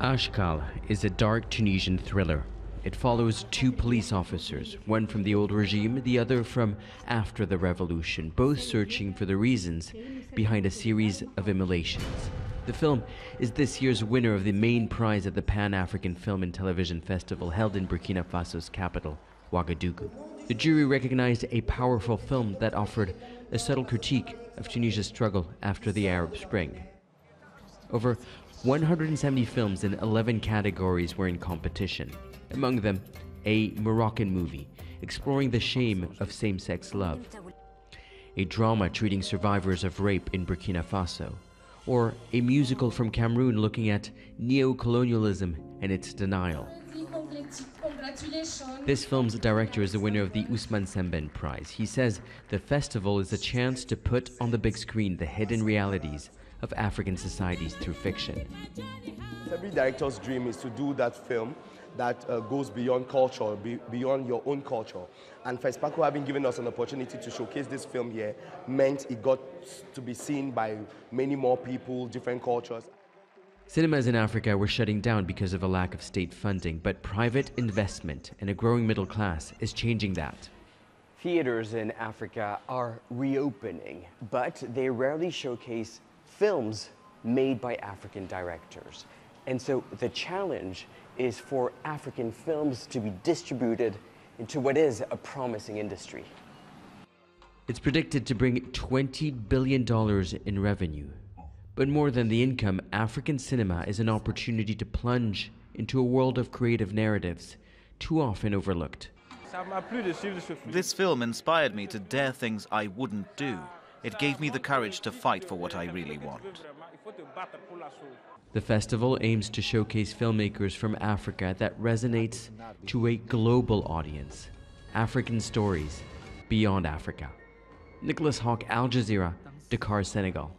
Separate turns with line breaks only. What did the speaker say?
Ashkal is a dark Tunisian thriller. It follows two police officers, one from the old regime, the other from after the revolution, both searching for the reasons behind a series of immolations. The film is this year's winner of the main prize at the Pan African Film and Television Festival held in Burkina Faso's capital, Ouagadougou. The jury recognized a powerful film that offered a subtle critique of Tunisia's struggle after the Arab Spring. Over 170 films in 11 categories were in competition, among them a Moroccan movie exploring the shame of same sex love, a drama treating survivors of rape in Burkina Faso, or a musical from Cameroon looking at neo colonialism and its denial. This film's director is the winner of the Ousmane Sembène Prize. He says the festival is a chance to put on the big screen the hidden realities of African societies through fiction.
Every director's dream is to do that film that uh, goes beyond culture, be, beyond your own culture. And FESPACO having given us an opportunity to showcase this film here meant it got to be seen by many more people, different cultures.
Cinemas in Africa were shutting down because of a lack of state funding, but private investment and a growing middle class is changing that.
Theaters in Africa are reopening, but they rarely showcase films made by African directors. And so the challenge is for African films to be distributed into what is a promising industry.
It's predicted to bring $20 billion in revenue. But more than the income, African cinema is an opportunity to plunge into a world of creative narratives, too often overlooked.
This film inspired me to dare things I wouldn't do. It gave me the courage to fight for what I really want.
The festival aims to showcase filmmakers from Africa that resonates to a global audience. African stories beyond Africa. Nicolas Haque, Al Jazeera, Dakar, Senegal.